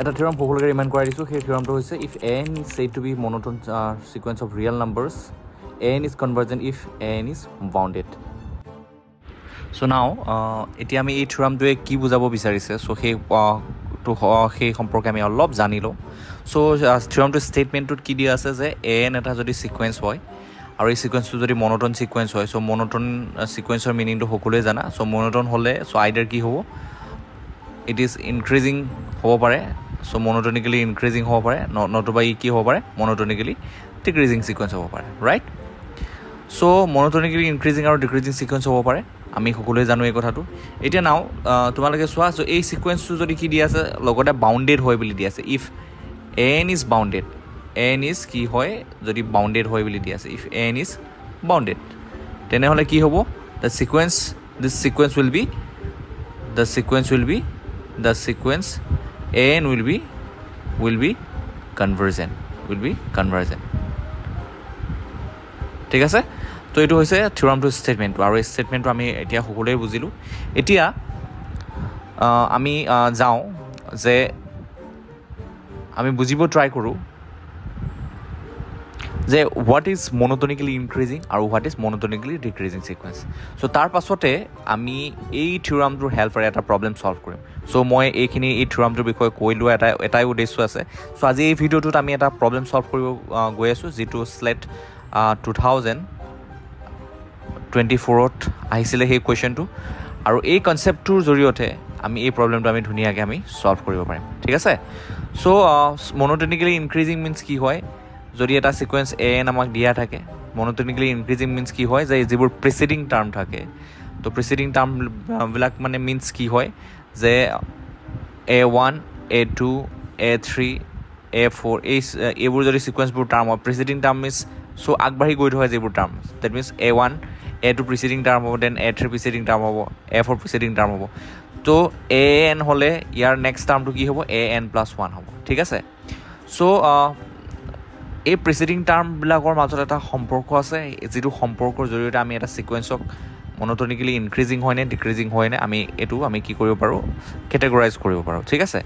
এটা থিয়ৰম সকলোকে ৰিমাইণ্ড কৰাই দিছোঁ সেই থিয়ৰমটো হৈছে if n is said to be monotone sequence of real numbers n is convergent if n is bounded so' now এতিয়া আমি এই থিয়ৰমটোৱে কি বুজাব বিচাৰিছে চ' সেই তো সেই সম্পৰ্কে আমি অলপ জানি লওঁ চ' থিয়ৰমটোৰ ষ্টেটমেণ্টটোত কি দিয়া আছে যে এন এটা যদি ছিকুৱেঞ্চ হয় আৰু এই ছিকুৱেঞ্চটো যদি মনোটন ছিকুৱেঞ্চ হয় চ' মনোটন ছিকুৱেঞ্চৰ মিনিংটো সকলোৱে জানা চ' মনোটন হ'লে চ' আইডাৰ কি হ'ব ইট ইজ ইনক্ৰিজিং হ'ব পাৰে চ' মনোটনিকেলি ইনক্ৰিজিং হ'ব পাৰে নতুবা ই কি হ'ব পাৰে? মনোটনিকেলি ডিক্ৰিজিং ছিকুৱেঞ্চ হ'ব পাৰে ৰাইট চ' মনোটনিকেলি ইনক্ৰিজিং আৰু ডিক্ৰিজিং ছিকুৱেঞ্চ হ'ব পাৰে আমি সকলোৱে জানো এই কথাটো। এতিয়া নাও তোমালোকে চোৱা চ' এই ছিকুৱেঞ্চটো যদি কি দি আছে লগতে বাউণ্ডেড হয় বুলি দি আছে। If n is bounded n is কি হয় যদি বাউণ্ডেড হয় বুলি দি আছে। ইফ এন ইজ বাউণ্ডেড তেনেহ'লে কি হ'ব? The sequence this sequence will be the sequence will be the sequence n will be will be convergent will be convergent ঠিক আছে? তো এইটো হৈছে থিয়ৰামটোৰ ষ্টেটমেণ্টটো আৰু এই ষ্টেটমেণ্টটো আমি এতিয়া সকলোৱে বুজিলোঁ। এতিয়া আমি যাওঁ যে আমি বুজিব ট্ৰাই কৰোঁ। যে হোৱাট ইজ মনোটনিকেলি ইনক্ৰিজিং আৰু what is monotonically decreasing sequence so' তাৰ পাছতে আমি এই থিয়ৰামটোৰ হেল্পেৰে এটা প্ৰব্লেম ছল্ভ কৰিম। চ' মই এইখিনি এই থিয়ৰামটোৰ বিষয়ে কৈ লোৱা এটা এটাই উদ্দেশ্য আছে। চ' আজি এই ভিডিঅ'টোত আমি এটা প্ৰব্লেম ছল্ভ কৰিব গৈ আছোঁ যিটো শ্লেট টু থাউজেণ্ড টুৱেণ্টি ফ'ৰত আহিছিলে সেই কুৱেশ্যনটো আৰু এই কনচেপ্টটোৰ জৰিয়তে আমি এই প্ৰব্লেমটো আমি ধুনীয়াকৈ আমি ছল্ভ কৰিব পাৰিম। ঠিক আছে? চ' মনোটেনিকেলি ইনক্ৰিজিং মিনছ কি হয়? যদি এটা ছিকুৱেঞ্চ এ এন আমাক দিয়া থাকে মনোটেনিকেলি ইনক্ৰিজিং মিনছ কি হয় যে যিবোৰ প্ৰিচিডিং টাৰ্ম থাকে তো প্ৰিচিডিং টাৰ্মবিলাক মানে মিনছ কি হয় যে A one A two A three A four এই এইবোৰ যদি ছিকুৱেঞ্চবোৰ টাৰ্ম হয় প্ৰিচিডিং টাৰ্ম মিনছ চ' আগবাঢ়ি গৈ থকা যিবোৰ term that means a one a two preceding term হ'ব then a three preceding term হ'ব এ ফ'ৰ প্ৰিচিডিং টাৰ্ম হ'ব। তো এ এন হ'লে ইয়াৰ নেক্সট টাৰ্মটো কি হ'ব? এ এন প্লাছ ওৱান হ'ব ঠিক আছে? চ' এই প্ৰিচিডিং টাৰ্মবিলাকৰ মাজত এটা সম্পৰ্ক আছে। যিটো সম্পৰ্কৰ জৰিয়তে আমি এটা ছিকুৱেঞ্চক মনোটনিকেলি ইনক্ৰিজিং হয়নে ডিক্ৰিজিং হয়নে আমি এইটো আমি কি কৰিব পাৰোঁ কেটেগৰাইজ কৰিব পাৰোঁ। ঠিক আছে?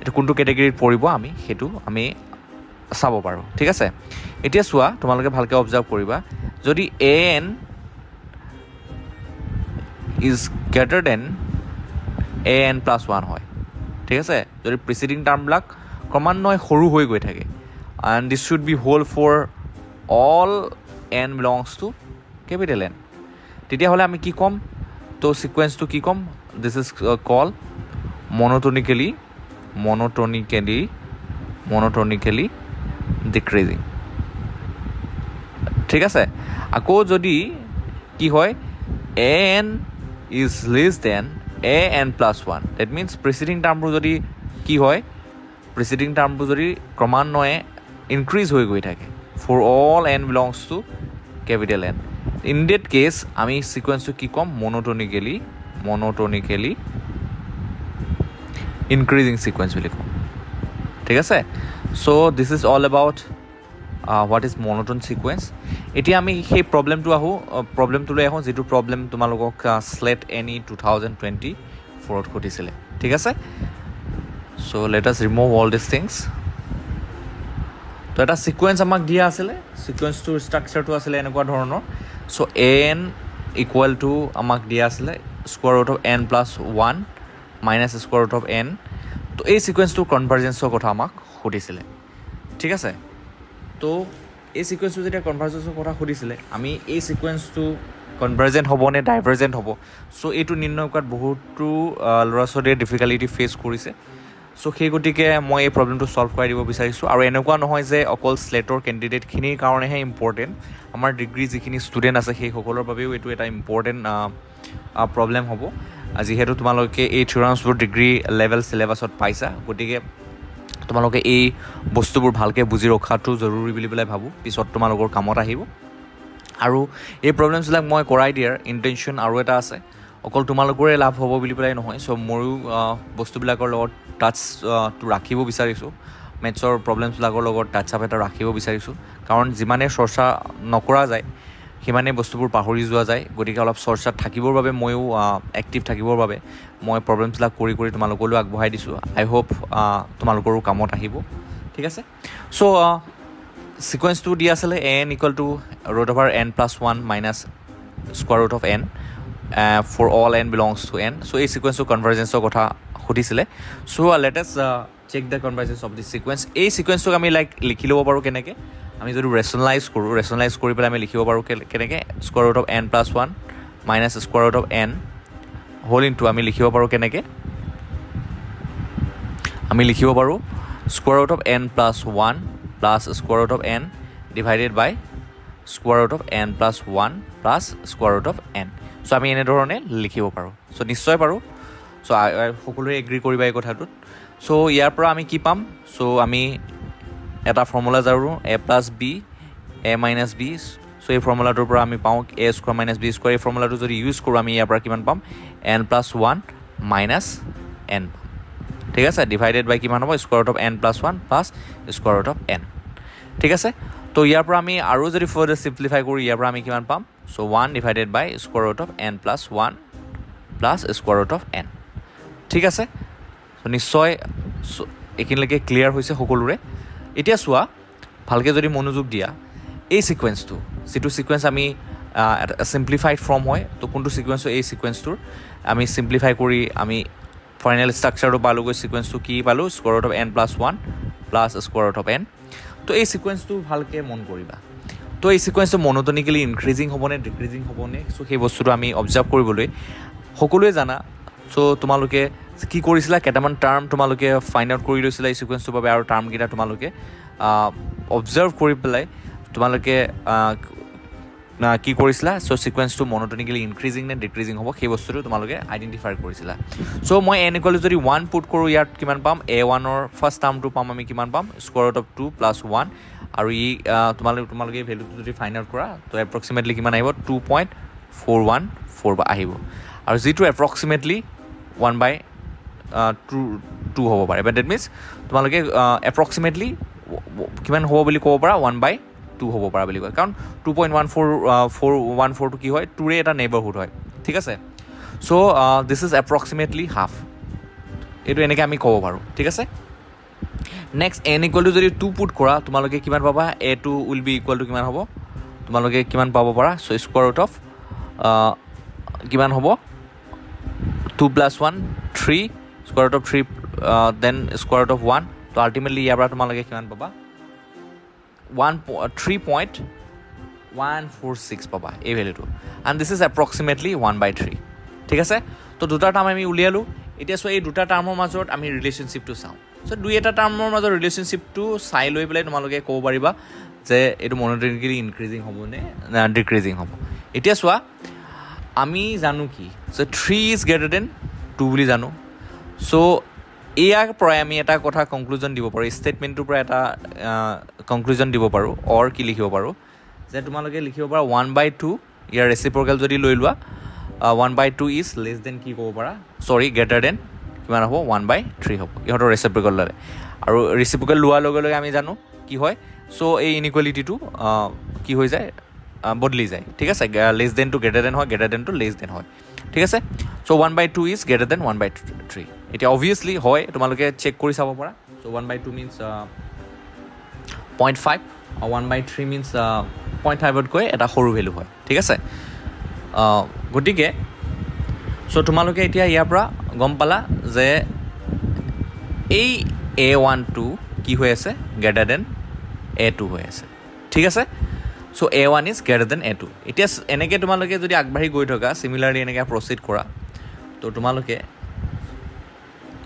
এইটো কোনটো কেটেগৰীত পৰিব আমি সেইটো আমি চাব পাৰোঁ। ঠিক আছে? এতিয়া চোৱা তোমালোকে ভালকৈ অবজাৰ্ভ কৰিবা। যদি a n is greater than a n plus one হয়। ঠিক আছে? যদি প্ৰিচিডিং টাৰ্মবিলাক ক্ৰমান্বয়ে সৰু হৈ গৈ থাকে and this should be hold for all N belongs to capital N তেতিয়াহ'লে আমি কি ক'ম? তো ছিকুৱেঞ্চটো কি ক'ম? This is call monotonically monotonically monotonically decreasing ঠিক আছে? আকৌ যদি কি হয়? A n is less than a n plus one that means preceding টাৰ্মবোৰ যদি কি হয়? প্ৰিচিডিং টাৰ্মবোৰ যদি ক্ৰমান্বয়ে ইনক্ৰিজ হৈ গৈ থাকে। For all n belongs to capital n in that case আমি ছিকুৱেঞ্চটো কি ক'ম? মনোটনিকেলি মনোটনিকেলি ইনক্ৰিজিং ছিকুৱেঞ্চ বুলি ক'ম। ঠিক আছে? So' this is all about what is monotone sequence এতিয়া আমি সেই প্ৰব্লেমটো আহোঁ প্ৰব্লেমটোলৈ আহোঁ যিটো প্ৰব্লেম তোমালোকক SLET NE two thousand twenty ফ'ৰত সুধিছিলে ঠিক আছে? So' let us remove all this things তো এটা ছিকুৱেঞ্চ আমাক দিয়া আছিলে ছিকুৱেঞ্চটোৰ ষ্ট্ৰাকচাৰটো আছিলে এনেকুৱা ধৰণৰ। চ' এন ইকুৱেল টু আমাক দিয়া আছিলে square root of n plus one minus square root of n তো এই ছিকুৱেঞ্চটোৰ কনভাৰ্জেঞ্চৰ কথা আমাক সুধিছিলে। ঠিক আছে? তো এই ছিকুৱেঞ্চটো যেতিয়া কনভাৰ্জেঞ্চৰ কথা সুধিছিলে আমি এই ছিকুৱেঞ্চটো কনভাৰ্জেণ্ট হ'ব নে ডাইভাৰ্জেণ্ট হ'ব? চ' এইটো নিৰ্ণয় কৰাত বহুতো ল'ৰা ছোৱালীয়ে ডিফিকাল্টি ফেচ কৰিছে। চ' সেই গতিকে মই এই প্ৰব্লেমটো ছল্ভ কৰাই দিব বিচাৰিছোঁ। আৰু এনেকুৱা নহয় যে অকল শ্লেটৰ কেণ্ডিডেটখিনিৰ কাৰণেহে ইম্পৰ্টেণ্ট আমাৰ ডিগ্ৰী যিখিনি ষ্টুডেণ্ট আছে সেইসকলৰ বাবেও এইটো এটা ইম্পৰ্টেণ্ট প্ৰব্লেম হ'ব। যিহেতু তোমালোকে এই থিয়ৰামছবোৰ ডিগ্ৰী লেভেল চিলেবাছত পাইছা। গতিকে তোমালোকে এই বস্তুবোৰ ভালকৈ বুজি ৰখাটো জৰুৰী বুলি পেলাই ভাবোঁ। পিছত তোমালোকৰ কামত আহিব। আৰু এই প্ৰব্লেমছবিলাক মই কৰাই দিয়াৰ ইণ্টেনশ্যন আৰু এটা আছে। অকল তোমালোকৰে লাভ হ'ব বুলি পেলাই নহয় চ' ময়ো বস্তুবিলাকৰ লগত টাচটো ৰাখিব বিচাৰিছোঁ। মেথছৰ প্ৰব্লেমছবিলাকৰ লগত টাচ আপ এটা ৰাখিব বিচাৰিছোঁ। কাৰণ যিমানে চৰ্চা নকৰা যায় সিমানেই বস্তুবোৰ পাহৰি যোৱা যায়। গতিকে অলপ চৰ্চাত থাকিবৰ বাবে ময়ো এক্টিভ থাকিবৰ বাবে মই প্ৰব্লেমছবিলাক কৰি কৰি তোমালোকলৈও আগবঢ়াই দিছোঁ। আই হোপ তোমালোকৰো কামত আহিব। ঠিক আছে? চ' ছিকুৱেঞ্চটো দি আছিলে n equal to root over n plus one minus square root of n for all n belongs to n so' এই ছিকুৱেঞ্চটো কনভাৰ্জেঞ্চৰ কথা সুধিছিলে so' let's check the convergence of this sequence এই ছিকুৱেঞ্চটোক আমি লাইক লিখি ল'ব পাৰোঁ কেনেকৈ আমি যদি ৰেচনেলাইজ কৰোঁ ৰেচনেলাইজ কৰি পেলাই আমি লিখিব পাৰোঁ কেনেকৈ square root of n plus one minus square root of n whole into আমি লিখিব পাৰোঁ কেনেকৈ আমি লিখিব পাৰোঁ square root of n plus one plus square root of n divided by square root of n plus one plus square root of n so' আমি এনেধৰণে লিখিব পাৰোঁ। চ' নিশ্চয় পাৰোঁ। চ' সকলোৱে এগ্ৰী কৰিবা এই কথাটোত। চ' ইয়াৰ পৰা আমি কি পাম? চ' আমি এটা formula জাৰোঁ A plus B A minus B so' এই ফৰ্মুলাটোৰ পৰা আমি পাওঁ A square minus B square এই ফৰ্মুলাটো যদি ইউজ কৰোঁ আমি ইয়াৰ পৰা কিমান পাম? N plus one minus n ঠিক আছে? ডিভাইডেড বাই কিমান হ'ব? Square root of n plus one plus square root of n ঠিক আছে? তো ইয়াৰ পৰা আমি আৰু যদি ফাৰ্ডাৰ চিম্প্লিফাই কৰোঁ ইয়াৰ পৰা আমি কিমান পাম? So' one divided by square root of n plus one plus square root of n ঠিক আছে? নিশ্চয় এইখিনিলৈকে ক্লিয়াৰ হৈছে সকলোৰে। এতিয়া চোৱা ভালকৈ যদি মনোযোগ দিয়া এই ছিকুৱেঞ্চটো যিটো ছিকুৱেঞ্চ আমি চিম্প্লিফাইড ফৰ্ম হয় তো কোনটো ছিকুৱেঞ্চটো এই ছিকুৱেঞ্চটোৰ আমি চিম্প্লিফাই কৰি আমি ফাইনেল ষ্ট্ৰাকচাৰটো পালোঁগৈ ছিকুৱেঞ্চটো কি পালোঁ? Square root of N plus one plus square root of N তো এই ছিকুৱেঞ্চটো ভালকৈ মন কৰিবা। তো এই ছিকুৱেঞ্চটো মনোটনিকেলি ইনক্ৰিজিং হ'বনে ডিক্ৰিজিং হ'বনে চ' সেই বস্তুটো আমি অবজাৰ্ভ কৰিবলৈ সকলোৱে জানা। চ' তোমালোকে কি কৰিছিলা কেইটামান টাৰ্ম তোমালোকে ফাইণ্ড আউট কৰি লৈছিলা এই ছিকুৱেঞ্চটোৰ বাবে আৰু টাৰ্মকেইটা তোমালোকে অবজাৰ্ভ কৰি পেলাই তোমালোকে কি কৰিছিলা? চ' ছিকুৱেঞ্চটো মনোটনিকেলি ইনক্ৰিজিং নে ডিক্ৰিজিং হ'ব সেই বস্তুটো তোমালোকে আইডেণ্টিফাই কৰিছিলা। চ' মই এনেকুৱালৈ যদি ওৱান পুট কৰোঁ ইয়াত কিমান পাম? এ ওৱানৰ ফাৰ্ষ্ট টাৰ্মটো পাম আমি কিমান পাম? Square of two plus one আৰু ই তোমালোকে তোমালোকে এই ভেলুটো যদি ফাইণ্ড আউট কৰা তো এপ্ৰক্সিমেটলি কিমান আহিব? Two point four one four বা আহিব। আৰু যিটো approximately one by two two হ'ব পাৰে। বাট ডেট মিনছ তোমালোকে এপ্ৰক্সিমেটলি কিমান হ'ব বুলি ক'ব পাৰা? ওৱান বাই টু হ'ব পাৰা বুলি কয়। কাৰণ two point one four four one ফ'ৰটো কি হয় টুৰে এটা নেইবাৰহুড হয়। ঠিক আছে? So' this is approximately half এইটো এনেকৈ আমি ক'ব পাৰোঁ। ঠিক আছে? নেক্সট এন ইকুৱেল টু যদি টু পুট কৰা তোমালোকে কিমান পাবা? A two will be equal to কিমান হ'ব? তোমালোকে কিমান পাব পাৰা? চ' স্কোৱাৰ ৰুট অফ কিমান হ'ব? Two plus one three square root of three then square root of one তো আল্টিমেটলি ইয়াৰ পৰা তোমালোকে কিমান পাবা? One three point one four six পাবা এই ভেলুটো and this is approximately one by three ঠিক আছে? তো দুটা টাৰ্ম আমি উলিয়ালোঁ। এতিয়া চোৱা এই দুটা টাৰ্মৰ মাজত আমি ৰিলেশ্যনশ্বিপটো চাওঁ। চ' দুই এটা টাৰ্মৰ মাজত ৰিলেশ্যনশ্বিপটো চাই লৈ পেলাই তোমালোকে ক'ব পাৰিবা যে এইটো মনোটেনিকেলি ইনক্ৰিজিং হ'ব নে ডিক্ৰিজিং হ'ব। এতিয়া চোৱা আমি জানো কি? যে three is greater than two বুলি জানো। চ' ইয়াৰ পৰাই আমি এটা কথা কনক্লুজন দিব পাৰোঁ ষ্টেটমেণ্টটোৰ পৰা এটা কনক্লুজন দিব পাৰোঁ অৰ কি লিখিব পাৰোঁ যে তোমালোকে লিখিব পাৰা ওৱান বাই টু ইয়াৰ ৰেচিপ্ৰকেল যদি লৈ লোৱা one by two is less than কি ক'ব পাৰা? চৰি গ্ৰেটাৰ দেন কিমান হ'ব? ওৱান বাই থ্ৰী হ'ব ইহঁতৰ ৰেচিপ্ৰকেল ল'লে। আৰু ৰেচিপ্ৰকেল লোৱাৰ লগে লগে আমি জানো কি হয় চ' এই ইনইকুৱেলিটিটো কি হৈ যায় বদলি যায়। ঠিক আছে less than two greater than হয় greater than two less than হয়। ঠিক আছে? So' one by two is greater than one by three এতিয়া অভিয়াছলি হয় তোমালোকে চেক কৰি চাব পাৰা। So' one by two means point five one by three means point ফাইভতকৈ এটা সৰু ভেলু হয়। ঠিক আছে? গতিকে চ' তোমালোকে এতিয়া ইয়াৰ পৰা গম পালা যে এই এ ওৱান টু কি হৈ আছে? গ্ৰেটাৰ দেন এ টু হৈ আছে। ঠিক আছে? So' a one is greater than a two এতিয়া এনেকৈ তোমালোকে যদি আগবাঢ়ি গৈ থকা চিমিলাৰলি এনেকৈ প্ৰচিড কৰা তো তোমালোকে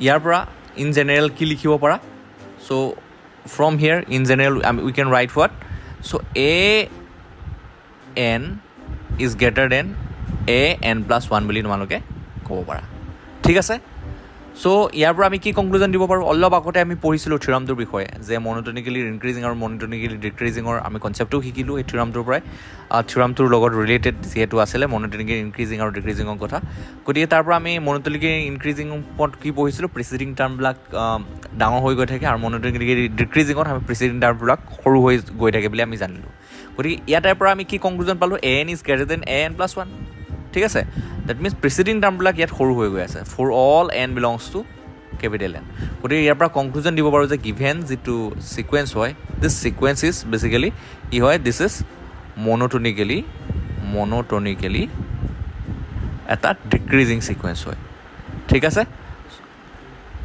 ইয়াৰ পৰা ইন জেনেৰেল কি লিখিব পাৰা? So' from here in general we can write what so' a n is greater than a n plus one বুলি তোমালোকে ক'ব পাৰা। ঠিক আছে? চ' ইয়াৰ পৰা আমি কি কনক্লুজন দিব পাৰোঁ? অলপ আগতে আমি পঢ়িছিলোঁ থিৰামটোৰ বিষয়ে যে মনোটনিকেলি ইনক্ৰিজিং আৰু মনোটনিকেলি ডিক্ৰিজিঙৰ আমি কনচেপ্টটো শিকিলোঁ এই থিৰামটোৰ পৰাই। থিৰামটোৰ লগত ৰিলেটেড যিহেতু আছিলে মনোটনিকেলি ইনক্ৰিজিং আৰু ডিক্ৰিজিঙৰ কথা। গতিকে তাৰ পৰা আমি মনোটনিকেলি ইনক্ৰিজিং ওপৰত কি পঢ়িছিলোঁ? প্ৰিচিডিং টাৰ্মবিলাক ডাঙৰ হৈ গৈ থাকে আৰু মনোটনিকেলি ডিক্ৰিজিঙত আমি প্ৰিচিডিং টাৰ্মবিলাক সৰু হৈ গৈ থাকে বুলি আমি জানিলোঁ। গতিকে ইয়াৰ পৰা আমি কি কনক্লুজন পালোঁ? A n is greater than a n plus one ঠিক আছে? ডেট মিনছ প্ৰিচিডিং টাৰ্মবিলাক ইয়াত সৰু হৈ গৈ আছে। For all n belongs to capital n গতিকে ইয়াৰ পৰা কনক্লুজন দিব পাৰোঁ যে গিভেন যিটো ছিকুৱেঞ্চ হয় দিছ ছিকুৱেঞ্চ ইজ বেচিকেলি কি হয়? দিছ ইজ মনোটনিকেলি মনোটনিকেলি এটা ডিক্ৰিজিং ছিকুৱেঞ্চ হয়। ঠিক আছে?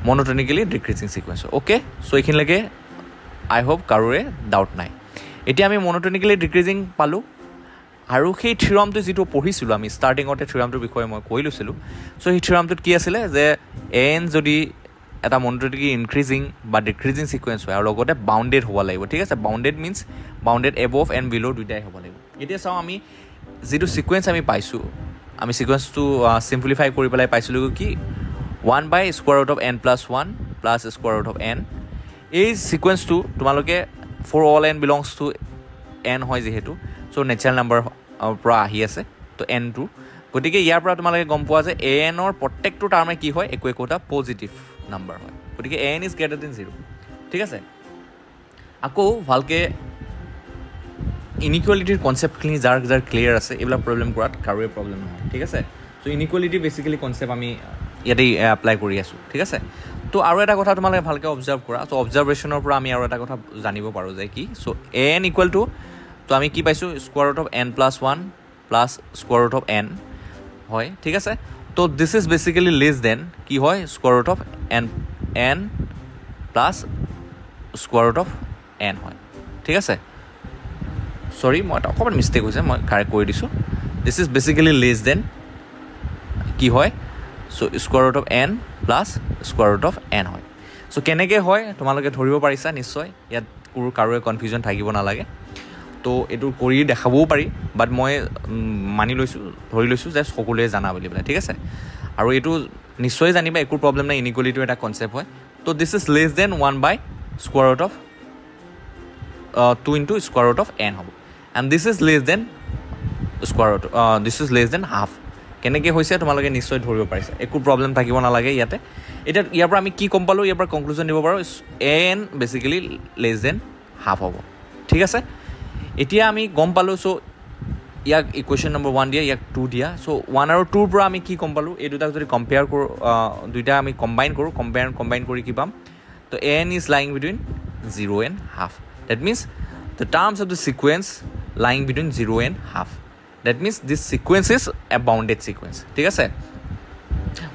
মনোটনিকেলি ডিক্ৰিজিং ছিকুৱেঞ্চ হয়। অ'কে চ' এইখিনিলৈকে আই হোপ কাৰোৰে ডাউট নাই। এতিয়া আমি মনোটনিকেলি ডিক্ৰিজিং পালোঁ। আৰু সেই থিৰামটো যিটো পঢ়িছিলোঁ আমি ষ্টাৰ্টিঙতে থিৰামটোৰ বিষয়ে মই কৈ লৈছিলোঁ চ' সেই থিৰামটোত কি আছিলে যে এন যদি এটা মনোটনিকি ইনক্ৰিজিং বা ডিক্ৰিজিং ছিকুৱেঞ্চ হয় আৰু লগতে বাউণ্ডেড হ'ব লাগিব ঠিক আছে? Bounded means bounded above and below' দুইটাই হ'ব লাগিব। এতিয়া চাওঁ আমি যিটো ছিকুৱেঞ্চ আমি পাইছোঁ আমি ছিকুৱেঞ্চটো চিম্পলিফাই কৰি পেলাই পাইছিলোঁ কি? One by square root of n plus one plus square root of n এই ছিকুৱেঞ্চটো তোমালোকে for all n belongs to n হয় যিহেতু চ' নেচাৰেল নাম্বাৰ পৰা আহি আছে তো এনটো গতিকে ইয়াৰ পৰা তোমালোকে গম পোৱা যে এ এনৰ প্ৰত্যেকটো টাৰ্মে কি হয় একো একোটা পজিটিভ নাম্বাৰ হয়। গতিকে a n is greater than zero' ঠিক আছে? আকৌ ভালকৈ ইনিকুৱেলিটিৰ কনচেপ্টখিনি যাৰ যাৰ ক্লিয়াৰ আছে এইবিলাক প্ৰব্লেম কৰাত কাৰোৱে প্ৰব্লেম নহয়। ঠিক আছে? চ' ইনিকুৱেলিটি বেচিকেলি কনচেপ্ট আমি ইয়াতে এপ্লাই কৰি আছোঁ। ঠিক আছে? তো আৰু এটা কথা তোমালোকে ভালকৈ অবজাৰ্ভ কৰা। চ' অবজাৰ্ভেশ্যনৰ পৰা আমি আৰু এটা কথা জানিব পাৰোঁ যে কি? So' a n equal to তো আমি কি পাইছোঁ? Square root of n plus one plus square root of n হয় ঠিক আছে? তো this is basically less than কি হয়? Square root of n n plus square root of n হয় ঠিক আছে? চৰি মই এটা অকণমান মিষ্টেক হৈছে মই কাৰেক্ট কৰি দিছোঁ। This is basically less than কি হয়? So' square root of n plus square root of n হয়। চ' কেনেকৈ হয়? তোমালোকে ধৰিব পাৰিছা নিশ্চয়। ইয়াত কোনো কাৰোৱে কনফিউজন থাকিব নালাগে। তো এইটো কৰি দেখাবও পাৰি বাট মই মানি লৈছোঁ ধৰি লৈছোঁ যে সকলোৱে জানা বুলি পেলাই ঠিক আছে? আৰু এইটো নিশ্চয় জানিবা একো প্ৰব্লেম নাই ইনিকুৱেলিটিৰ এটা কনচেপ্ট হয়। তো this is less than one by square root of two into square root of n হ'ব। And this is less than square root this is less than half কেনেকৈ হৈছে তোমালোকে নিশ্চয় ধৰিব পাৰিছা। একো প্ৰব্লেম থাকিব নালাগে ইয়াতে। এতিয়া ইয়াৰ পৰা আমি কি গম পালোঁ? ইয়াৰ পৰা কনক্লুজন দিব পাৰোঁ। A n basically less than half হ'ব। ঠিক আছে? এতিয়া আমি গম পালোঁ চ' ইয়াক ইকুৱেশ্যন নম্বৰ ওৱান দিয়া ইয়াক টু দিয়া। চ' ওৱান আৰু টুৰ পৰা আমি কি গম পালোঁ? এই দুটাক যদি কম্পেয়াৰ কৰোঁ দুইটা আমি কম্বাইন কৰোঁ কম্পেয়াৰ কম্বাইন কৰি কি পাম? তো n is lying between zero' and half that means the terms of the sequence lying between zero' and half that means this sequence is a bounded sequence ঠিক আছে?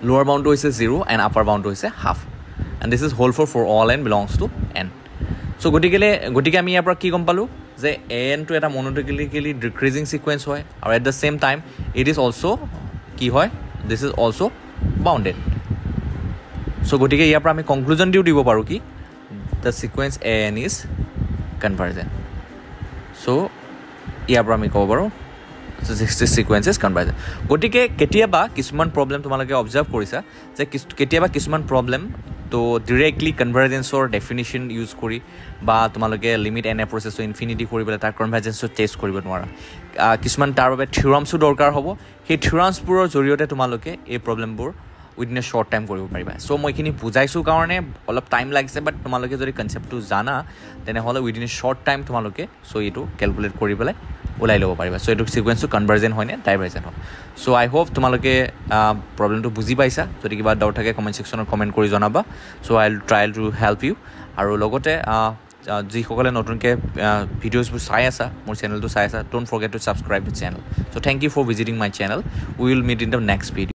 লোৱাৰ বাউণ্ডটো হৈছে জিৰ' এণ্ড আপাৰ বাউণ্ডটো হৈছে half and this is whole for for all and belongs to n so' গতিকে গতিকে আমি ইয়াৰ পৰা কি গম পালোঁ? যে এ এনটো এটা মনোটিকেলিকেলি ডিক্ৰিজিং ছিকুৱেঞ্চ হয় আৰু at the same time it is also' কি হয়? This is also' bounded so' গতিকে ইয়াৰ পৰা আমি কনক্লুজন দিও দিব পাৰোঁ কি? The sequence a n is convergent so' ইয়াৰ পৰা আমি ক'ব পাৰোঁ ছিকুৱেঞ্চ ইজ কনভাৰ্জেণ্ট গতিকে কেতিয়াবা কিছুমান প্ৰব্লেম তোমালোকে অবজাৰ্ভ কৰিছা যে কেতিয়াবা কিছুমান প্ৰব্লেম তো ডিৰেক্টলি কনভাৰ্জেঞ্চৰ ডেফিনেশ্যন ইউজ কৰি বা তোমালোকে লিমিট এন প্ৰচেছটো ইনফিনিটি কৰি পেলাই তাৰ কনভাৰ্জেঞ্চটো টেষ্ট কৰিব নোৱাৰা। কিছুমান তাৰ বাবে থিয়ৰামছো দৰকাৰ হ'ব। সেই থিয়ৰামছবোৰৰ জৰিয়তে তোমালোকে এই প্ৰব্লেমবোৰ উইদিন এ শ্বৰ্ট টাইম কৰিব পাৰিবা। চ' মই এইখিনি বুজাইছোঁ কাৰণে অলপ টাইম লাগিছে বাট তোমালোকে যদি কনচেপ্টটো জানা তেনেহ'লে উইদিন এ শ্বৰ্ট টাইম তোমালোকে চ' এইটো কেলকুলেট কৰি পেলাই ওলাই ল'ব পাৰিবা। চ' এইটো ছিকুৱেঞ্চটো কনভাৰ্জেণ্ট হয় নে? ডাইভাৰ্জেণ্ট হয়। চ' আই হোপ তোমালোকে প্ৰব্লেমটো বুজি পাইছা। যদি কিবা ডাউট থাকে কমেণ্ট ছেকশ্যনত কমেণ্ট কৰি জনাবা। So' I will try to help you আৰু লগতে যিসকলে নতুনকৈ ভিডিঅ'জবোৰ চাই আছা মোৰ চেনেলটো চাই আছা don't forget to subscribe the channel so' thank you for visiting my channel will meet in the next video'